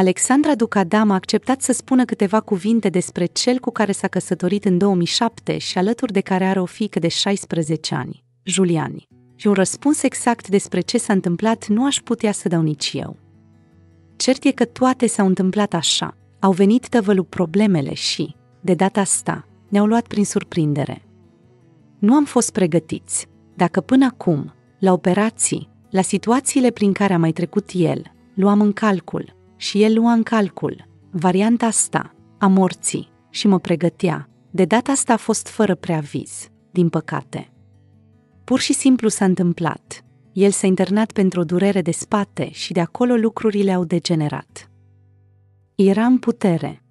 Alexandra Ducadam a acceptat să spună câteva cuvinte despre cel cu care s-a căsătorit în 2007 și alături de care are o fiică de 16 ani, Juliani. Și un răspuns exact despre ce s-a întâmplat nu aș putea să dau nici eu. Cert e că toate s-au întâmplat așa. Au venit tăvălu problemele și, de data asta, ne-au luat prin surprindere. Nu am fost pregătiți. Dacă până acum, la operații, la situațiile prin care a mai trecut el, luam în calcul și el lua în calcul varianta asta a morții și mă pregătea, de data asta a fost fără preaviz, din păcate. Pur și simplu s-a întâmplat. El s-a internat pentru o durere de spate și de acolo lucrurile au degenerat. Era în putere.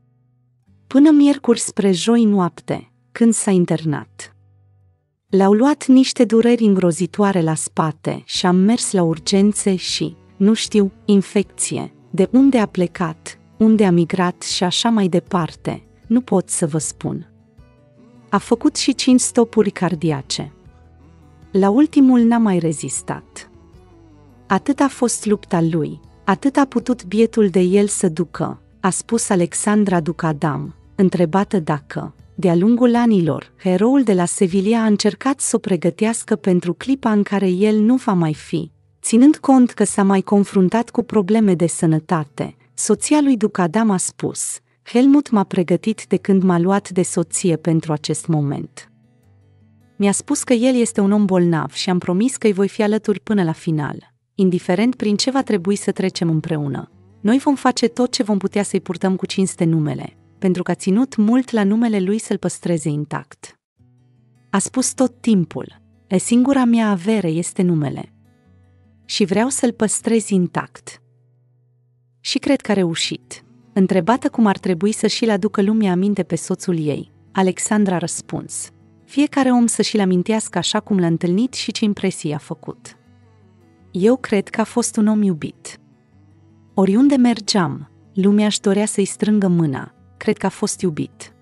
Până miercuri spre joi noapte, când s-a internat. Le-au luat niște dureri îngrozitoare la spate și am mers la urgențe și, nu știu, infecție, de unde a plecat, unde a migrat și așa mai departe, nu pot să vă spun. A făcut și cinci stopuri cardiace. La ultimul n-a mai rezistat. Atât a fost lupta lui, atât a putut bietul de el să ducă, a spus Alexandra Ducadam, întrebată dacă, de-a lungul anilor, heroul de la Sevilla a încercat să o pregătească pentru clipa în care el nu va mai fi, ținând cont că s-a mai confruntat cu probleme de sănătate. Soția lui Ducadam a spus, Helmut m-a pregătit de când m-a luat de soție pentru acest moment. Mi-a spus că el este un om bolnav și am promis că îi voi fi alături până la final, indiferent prin ce va trebui să trecem împreună. Noi vom face tot ce vom putea să-i purtăm cu cinste numele, pentru că a ținut mult la numele lui să-l păstreze intact. A spus tot timpul, e singura mea avere este numele. Și vreau să-l păstrez intact. Și cred că a reușit. Întrebată cum ar trebui să și-l aducă lumea aminte pe soțul ei, Alexandra a răspuns. Fiecare om să și-l amintească așa cum l-a întâlnit și ce impresie a făcut. Eu cred că a fost un om iubit. Oriunde mergeam, lumea își dorea să-i strângă mâna. Cred că a fost iubit.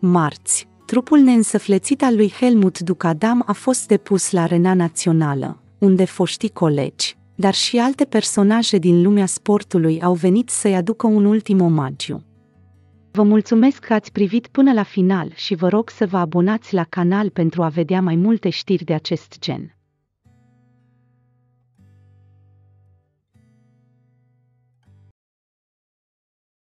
Marți, trupul neînsăflețit al lui Helmut Ducadam a fost depus la Arena Națională, unde foștii colegi, dar și alte personaje din lumea sportului au venit să-i aducă un ultim omagiu. Vă mulțumesc că ați privit până la final și vă rog să vă abonați la canal pentru a vedea mai multe știri de acest gen.